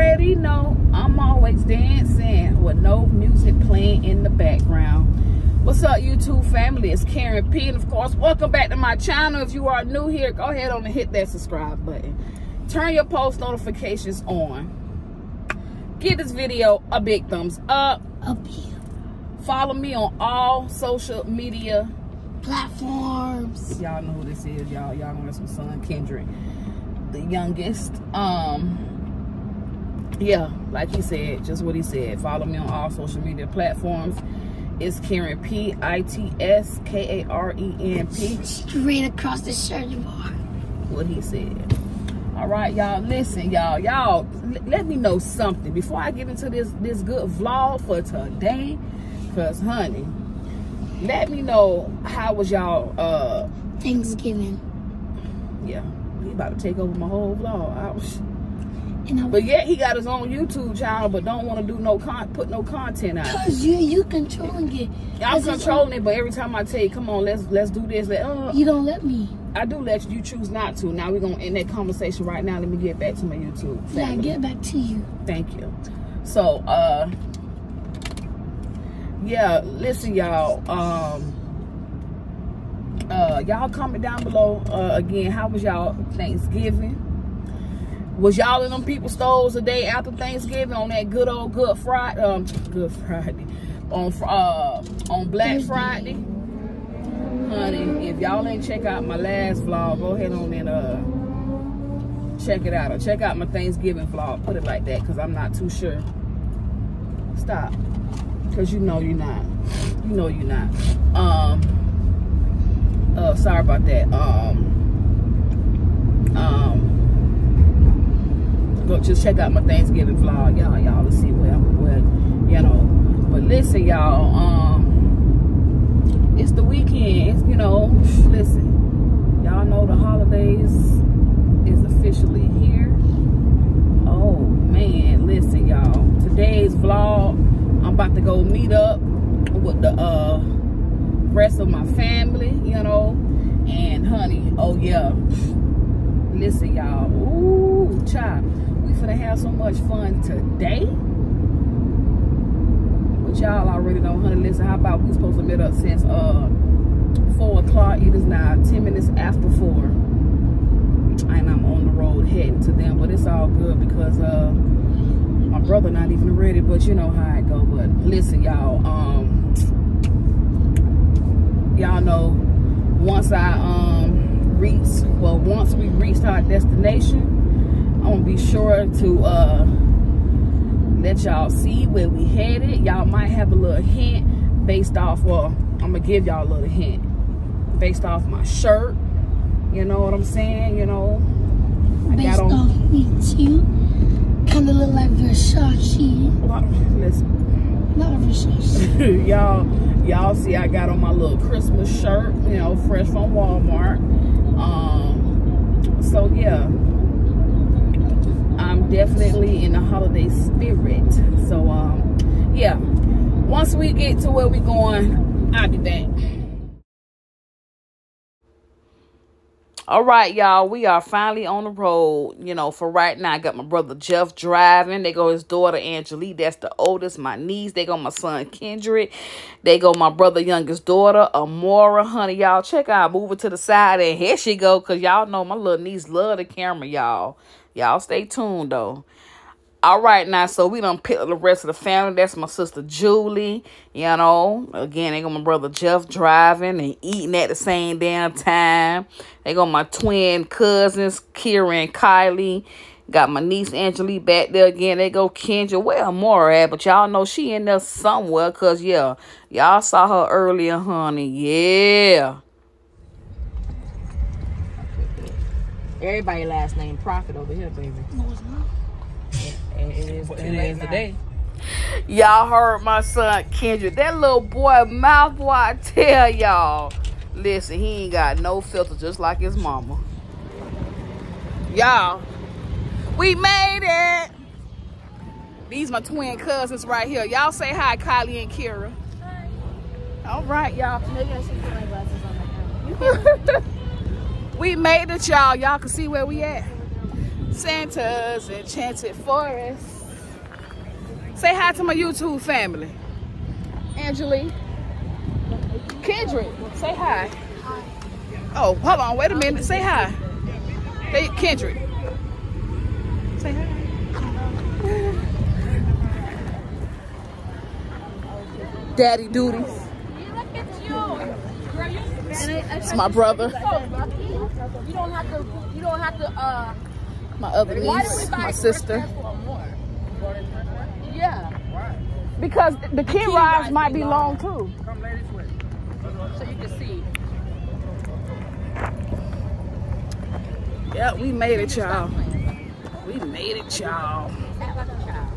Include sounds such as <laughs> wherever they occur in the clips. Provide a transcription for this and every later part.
already know I'm always dancing with no music playing in the background. What's up, YouTube family? It's Karen P. And of course, welcome back to my channel. If you are new here, go ahead on and hit that subscribe button. Turn your post notifications on. Give this video a big thumbs up. Up here. Follow me on all social media Platforms. Y'all know who this is. Y'all, y'all know that's my son Kendrick, the youngest. Um, yeah, like he said, just what he said. Follow me on all social media platforms. It's Karen P I T S K A R E N P. Straight across the search bar. What he said. All right, y'all. Listen, y'all. Y'all, let me know something before I get into this this good vlog for today. Cause, honey, let me know how was y'all. uh Thanksgiving. Yeah, he about to take over my whole vlog. I was, but yet he got his own YouTube channel, but don't want to do no con, put no content out. Cause you you controlling it. I'm controlling it, but every time I tell you, come on, let's let's do this. Let, uh, You don't let me. I do let you, you choose not to. Now we're gonna end that conversation right now. Let me get back to my YouTube. Yeah, get back to you. Thank you. So, uh, yeah, listen, y'all. Um, uh, y'all comment down below uh, again. How was y'all Thanksgiving? Was y'all in them people stores the day after Thanksgiving on that good old Good Friday? Um, Good Friday on uh on Black Friday. Honey, if y'all ain't check out my last vlog, go ahead on and uh check it out or check out my Thanksgiving vlog. Put it like that, cause I'm not too sure. Stop, cause you know you're not. You know you're not. Um. Uh, sorry about that. Um. Um. Go just check out my Thanksgiving vlog, y'all. Y'all to see where where you know. But listen, y'all. Um. It's the weekend. You know. Listen, y'all know the holidays is officially here. Oh man, listen, y'all. Today's vlog, I'm about to go meet up with the uh rest of my family, you know. And honey, oh yeah. Listen, y'all. Ooh, child. Finna have so much fun today. But y'all already know, honey. Listen, how about we supposed to meet up since uh four o'clock? It is now ten minutes after four and I'm on the road heading to them. But it's all good because uh my brother not even ready, but you know how it go. But listen, y'all, um y'all know once I um reach well once we reached our destination, gonna be sure to uh let y'all see where we headed. Y'all might have a little hint based off well, I'm gonna give y'all a little hint based off my shirt. You know what I'm saying? You know, I Based got on. off me too. Kinda look like Versace. Listen, Not Versace. <laughs> y'all, y'all see, I got on my little Christmas shirt. You know, fresh from Walmart. Um, so yeah, definitely in the holiday spirit. So um, yeah, once we get to where we're going, I'll be back. All right, y'all. We are finally on the road. You know, for right now, I got my brother Jeff driving. They go his daughter Angelique. That's the oldest. My niece. They go my son Kendrick. They go my brother youngest daughter Amora. Honey, y'all check out. Move it to the side, and here she go. Cause y'all know my little niece love the camera, y'all. Y'all stay tuned though. All right, now, so we done picked the rest of the family. That's my sister Julie, you know. Again, they got my brother Jeff driving and eating at the same damn time. They got my twin cousins, Kira and Kylie. Got my niece Angelique back there again. They go Kendra. Where Amora at? But y'all know she in there somewhere. Because, yeah, y'all saw her earlier, honey. Yeah. Everybody last name Profit over here, baby. No, it's not. It is, It is today. Y'all heard my son Kendrick. That little boy mouth boy, I tell y'all. Listen, he ain't got no filter just like his mama. Y'all, we made it. These my twin cousins right here. Y'all say hi, Kylie and Kira. All right, y'all. Maybe I should put my glasses on right now. <laughs> we made it, y'all. Y'all can see where we at. Santa's Enchanted Forest. Say hi to my YouTube family. Angelique. Kendrick, say hi. Oh, hold on, wait a minute. Say hi. Hey, Kendrick. Say hi. <laughs> Daddy duties. It's my brother. You don't have to. You don't have to. Uh, My other why did we niece, buy my sister. for more? Yeah. Because the kid rides might be long too. Come ladies with. So you can see. Yeah, we made it, y'all. We made it, y'all. Act like a child.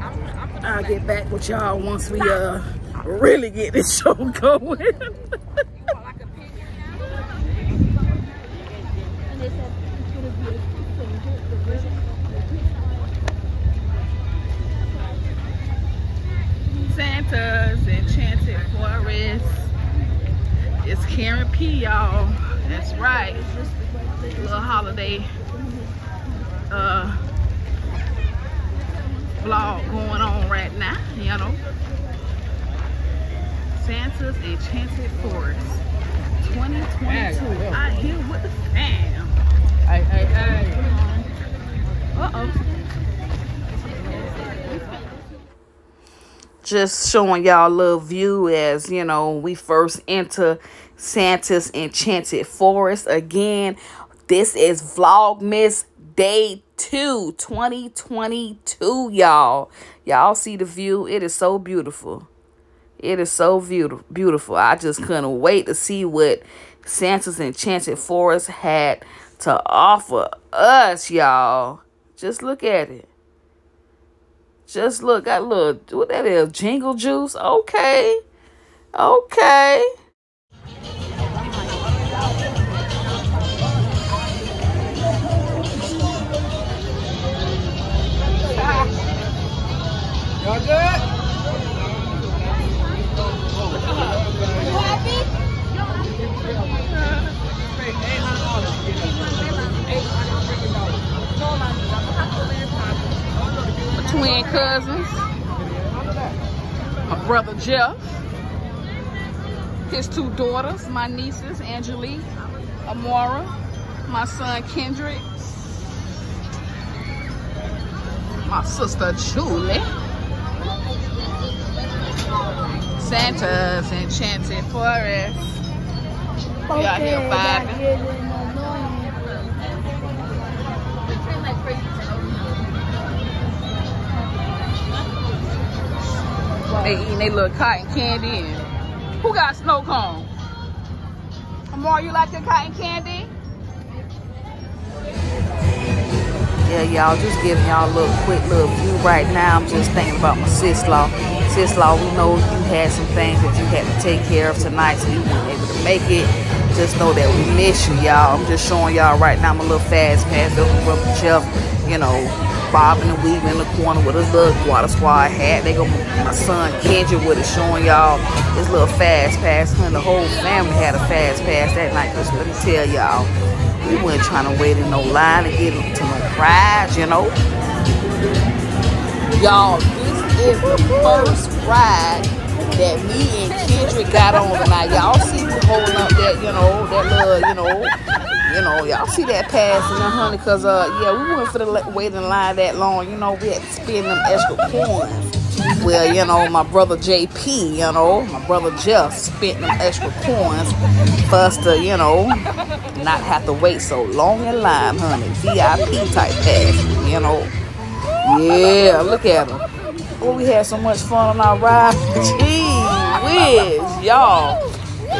I'm, I'm gonna I'll get back with y'all once we uh really get this <laughs> show going. <laughs> Santa's Enchanted Forest. It's Karen P, y'all. That's right. Little holiday uh vlog going on right now, you know. Santa's Enchanted Forest 2022. Out here with the fam. Hey, hey, hey. Uh-oh. Just showing y'all a little view as, you know, we first enter Santa's Enchanted Forest. Again, this is Vlogmas Day 2, 2022, y'all. Y'all see the view? It is so beautiful. It is so beautiful. Beautiful. I just couldn't wait to see what Santa's Enchanted Forest had to offer us, y'all. Just look at it. Just look. Got a little, what that is? Jingle juice? Okay. Okay. Y'all good? My twin cousins. My brother Jeff. His two daughters, my nieces, Angelique, Amora, my son Kendrick, my sister Julie. Santa's Enchanted Forest. We out here vibing. They eating they little cotton candy and who got snow cone? Amor, you like your cotton candy? Yeah, y'all, just giving y'all a little quick little view right now. I'm just thinking about my sis-law. Sis-law, we know you had some things that you had to take care of tonight, so you weren't able to make it. Just know that we miss you, y'all. I'm just showing y'all right now I'm a little fast pass over brother Jeff, you know, bobbing and weaving in the corner with his little water squad hat. They go my son Kendrick with it, showing y'all his little fast pass. And the whole family had a fast pass that night. Cause let me tell y'all, we weren't trying to wait in no line to get to no prize, you know. Y'all, this is the first ride that me and Kendrick got on tonight. Y'all see me holding up that, you know, that little, you know, you know, y'all see that passing, uh, honey, because, uh, yeah, we weren't for the wait in line that long. You know, we had to spend them extra coins. Well, you know, my brother JP, you know, my brother Jeff spent them extra coins for us to, you know, not have to wait so long in line, honey. VIP type pass, you know. Yeah, look at them. Oh, we had so much fun on our ride. <laughs> Gee whiz, y'all.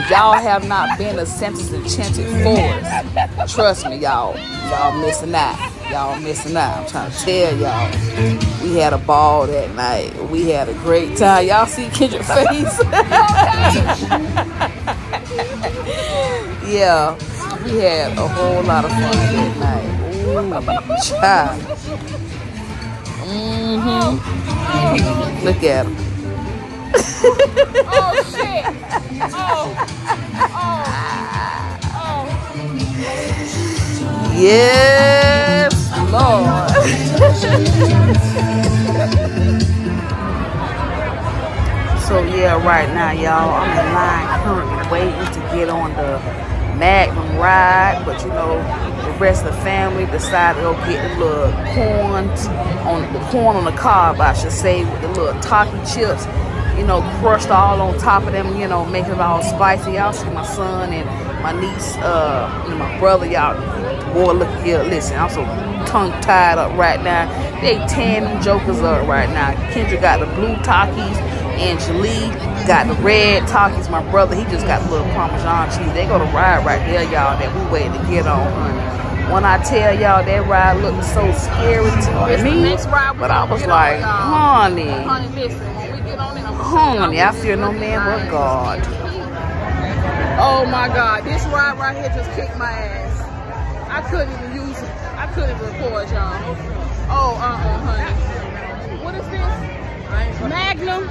If y'all have not been to Santa's Enchanted Forest, trust me, y'all, y'all missing out. Y'all missing out. I'm trying to tell y'all. We had a ball that night. We had a great time. Y'all see Kendrick's face? yeah, we had a whole lot of fun that night. Ooh, child. Mm-hmm. Look at him. Oh shit! Oh, Yes, Lord. so yeah, right now, y'all, I'm in line currently waiting to get on the Magnum ride, but you know, the rest of the family decided to go get the little corn on the corn on the cob, I should say, with the little Taki chips, you know, crushed all on top of them, you know, making it all spicy. Y'all see my son and my niece, uh, and my brother, y'all, boy, look here, listen, I'm so tongue tied up right now. They tearing them jokers up right now. Kendra got the blue Takis, Angelique got the red Takis. My brother, he just got the little Parmesan cheese. They gonna ride right there, y'all, that we waiting to get on, honey. When I tell y'all that ride looked so scary to me, but I was like, honey, Honey, listen, when we get on it, I'm honey, I fear no man but God. Oh my God, this ride right here just kicked my ass. I couldn't even use it. I couldn't record, y'all. Oh, uh-uh, honey. What is this? Magnum?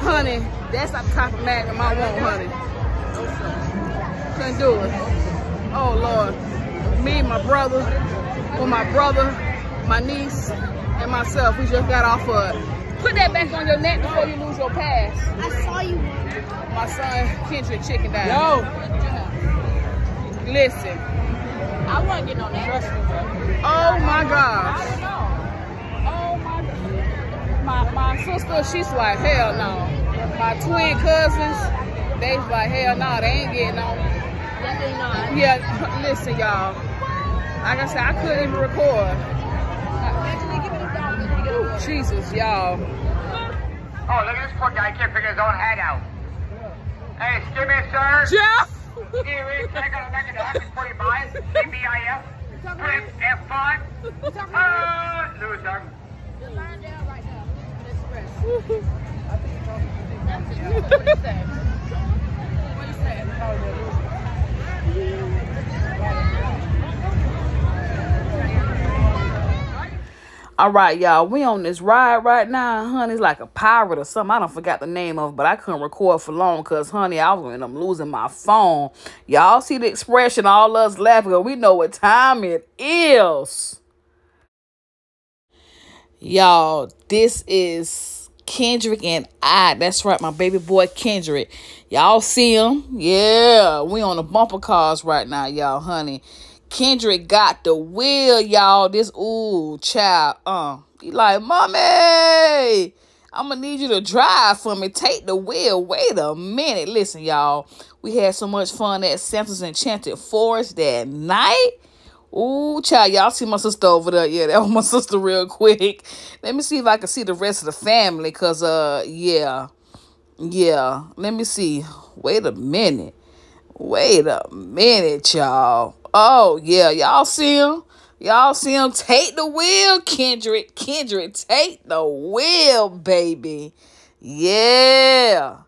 Honey, that's the type of Magnum I want, honey. Couldn't do it. Oh, Lord. Me, my brother, well, my brother, my niece, and myself, we just got off of. Put that back on your neck before you lose your pass I saw you. my son Kendrick chicken down. Yo. Listen. I wasn't getting on that. Oh my gosh. Oh my my my sister, she's like, hell no. My twin cousins, they's like, hell no, they ain't getting on. Definitely not. Yeah, listen, y'all. Like I said, I couldn't even record. Ooh, Jesus, y'all. Oh, look at this poor guy. He can't figure his own head out. Hey, excuse me, sir. Jeff! Can you read check on the back of the head before you buy it? C-B-I-F. Print F5. Uh, All right, y'all. We on this ride right now, honey. It's like a pirate or something. I don't forgot the name of, but I couldn't record for long because, honey, I was I'm losing my phone. Y'all see the expression, all us laughing. We know what time it is. Y'all, this is Kendrick and I. That's right, my baby boy Kendrick. Y'all see him? Yeah, we on the bumper cars right now, y'all, honey. Kendrick got the wheel, y'all. This ooh, child. Uh, he like, mommy, I'm gonna need you to drive for me. Take the wheel. Wait a minute. Listen, y'all. We had so much fun at Santa's Enchanted Forest that night. Ooh, child, y'all see my sister over there. Yeah, that was my <laughs> sister real quick. Let me see if I can see the rest of the family. Cause uh yeah. Yeah. Let me see. Wait a minute. Wait a minute, y'all. Oh, yeah. Y'all see him? Y'all see him? Take the wheel, Kendrick. Kendrick, take the wheel, baby. Yeah.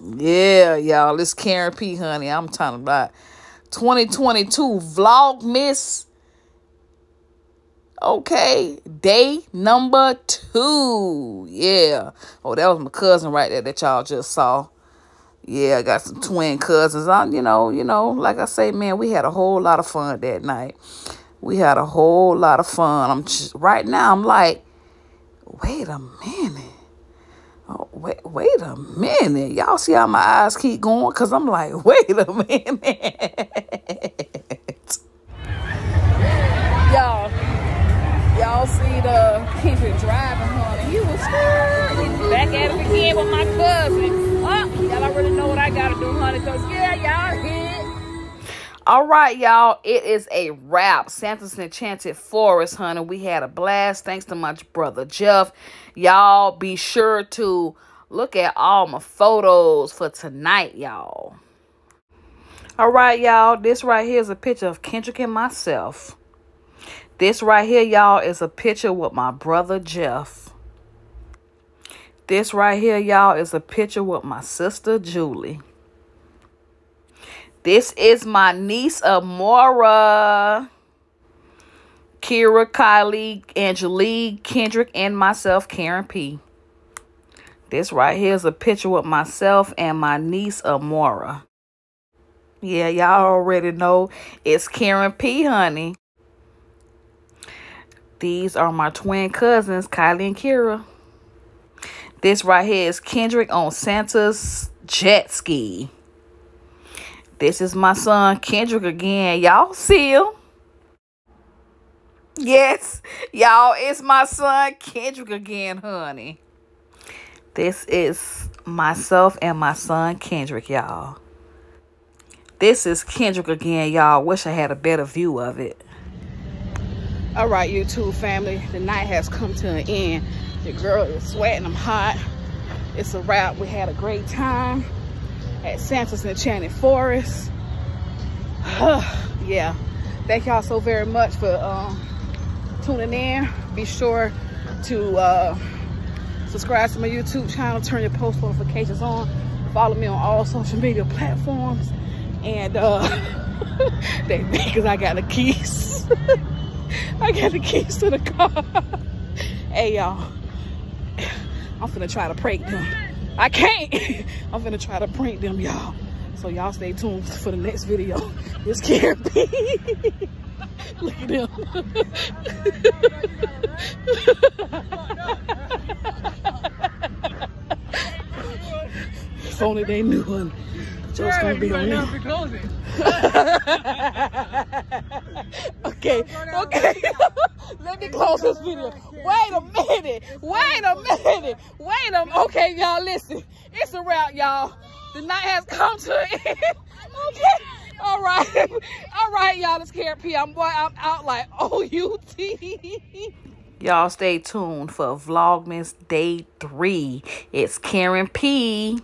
Yeah, y'all. It's Karen P, honey. I'm talking about 2022 Vlogmas. Okay, day number two. Yeah. Oh, that was my cousin right there that y'all just saw. Yeah, I got some twin cousins. I, you know, you know, like I say, man, we had a whole lot of fun that night. We had a whole lot of fun. I'm just, right now. I'm like, wait a minute. Oh, wait, wait a minute. Y'all see how my eyes keep going? Cause I'm like, <laughs> wait a minute. Y'all, y'all see the Kendrick driving, honey. You was scared. Back at it again with my cousin. Y'all already know what I gotta do, honey. Cause yeah, y'all hit. All right, y'all. It is a wrap. Santa's Enchanted Forest, honey. We had a blast. Thanks to my brother Jeff. Y'all be sure to look at all my photos for tonight, y'all. All right, y'all. This right here is a picture of Kendrick and myself. This right here, y'all, is a picture with my brother Jeff. This right here, y'all, is a picture with my sister Julie. This is my niece Amora. Kira, Kylie, Angelique, Kendrick, and myself, Karen P. This right here is a picture with myself and my niece Amora. Yeah, y'all already know it's Karen P, honey. These are my twin cousins, Kylie and Kira. This right here is Kendrick on Santa's jet ski. This is my son, Kendrick, again. Y'all see him? Yes, y'all, it's my son, Kendrick, again, honey. This is myself and my son, Kendrick, y'all. This is Kendrick again, y'all. Wish I had a better view of it. All right, YouTube family, the night has come to an end. The girl is sweating, I'm hot. It's a wrap. We had a great time at Santa's Enchanted Forest. yeah, thank y'all so very much for um, tuning in. Be sure to uh, subscribe to my YouTube channel, turn your post notifications on, follow me on all social media platforms, and uh, <laughs> they because I got the keys. <laughs> I got the keys to the car. <laughs> hey y'all, I'm finna try to prank them. I can't. <laughs> I'm finna try to prank them, y'all. So y'all stay tuned for the next video. <laughs> This can't be. <laughs> Look at them. if only they knew one. Joe's gonna be on them. okay, okay. Let me close this video. Wait a minute. Wait a minute. Wait a Okay, y'all, listen. It's a wrap, y'all. The night has come to an end. <laughs> okay. All right. <laughs> All right, y'all. It's Karen P. I'm, boy, I'm out like O-U-T. <laughs> Y'all stay tuned for Vlogmas Day 3. It's Karen P.